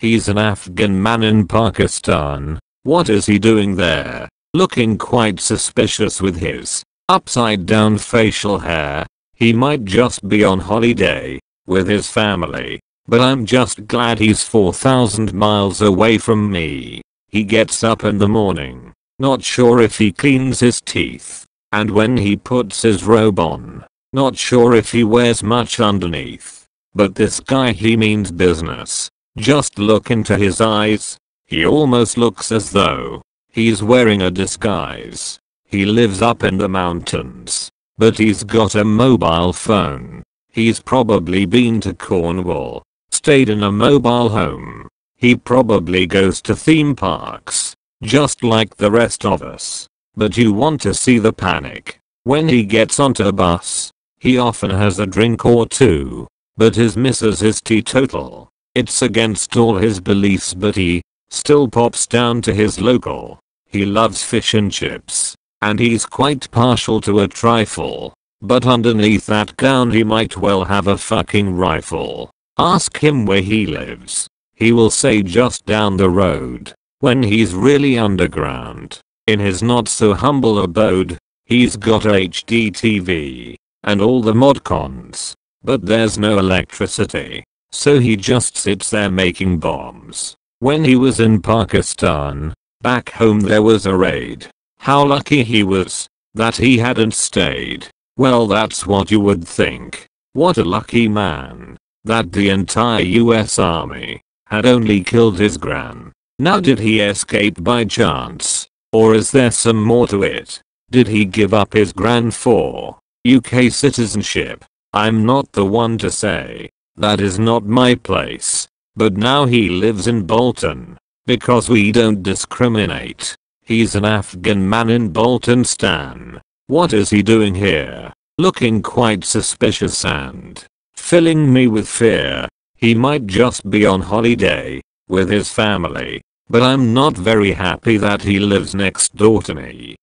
He's an Afghan man in Pakistan. What is he doing there? Looking quite suspicious with his upside down facial hair. He might just be on holiday with his family. But I'm just glad he's 4000 miles away from me. He gets up in the morning. Not sure if he cleans his teeth. And when he puts his robe on. Not sure if he wears much underneath. But this guy he means business. Just look into his eyes. He almost looks as though he's wearing a disguise. He lives up in the mountains. But he's got a mobile phone. He's probably been to Cornwall. Stayed in a mobile home. He probably goes to theme parks. Just like the rest of us. But you want to see the panic. When he gets onto a bus, he often has a drink or two. But his missus is teetotal. It's against all his beliefs but he still pops down to his local. He loves fish and chips. And he's quite partial to a trifle. But underneath that gown he might well have a fucking rifle. Ask him where he lives. He will say just down the road. When he's really underground. In his not so humble abode. He's got a. And all the modcons. But there's no electricity. So he just sits there making bombs. When he was in Pakistan. Back home there was a raid. How lucky he was. That he hadn't stayed. Well that's what you would think. What a lucky man. That the entire US army had only killed his gran. Now did he escape by chance? Or is there some more to it? Did he give up his gran for UK citizenship? I'm not the one to say. That is not my place. But now he lives in Bolton. Because we don't discriminate. He's an Afghan man in Bolton Stan. What is he doing here? Looking quite suspicious and filling me with fear. He might just be on holiday with his family. But I'm not very happy that he lives next door to me.